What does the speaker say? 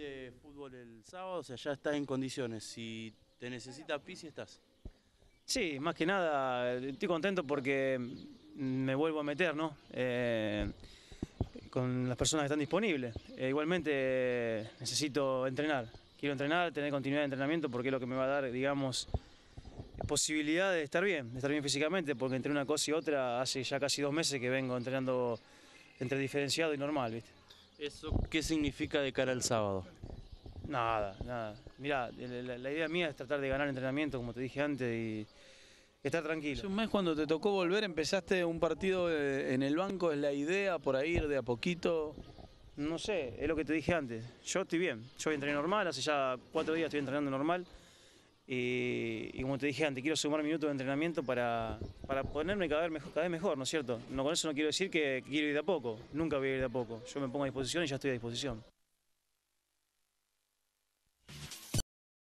¿Hiciste fútbol el sábado? O sea, ya estás en condiciones. Si te necesita Pisi, estás. Sí, más que nada, estoy contento porque me vuelvo a meter, ¿no? Eh, con las personas que están disponibles. Eh, igualmente necesito entrenar. Quiero entrenar, tener continuidad de entrenamiento porque es lo que me va a dar, digamos, posibilidad de estar bien, de estar bien físicamente, porque entre una cosa y otra hace ya casi dos meses que vengo entrenando entre diferenciado y normal, ¿viste? ¿Eso qué significa de cara al sábado? Nada, nada. Mirá, la, la idea mía es tratar de ganar entrenamiento, como te dije antes, y estar tranquilo. Hace un mes cuando te tocó volver, empezaste un partido eh, en el banco, ¿es la idea por ahí ir de a poquito? No sé, es lo que te dije antes. Yo estoy bien, yo entrené normal, hace ya cuatro días estoy entrenando normal. Y, como te dije antes, quiero sumar minutos de entrenamiento para, para ponerme cada vez, mejor, cada vez mejor, ¿no es cierto? No, con eso no quiero decir que, que quiero ir de a poco, nunca voy a ir de a poco. Yo me pongo a disposición y ya estoy a disposición.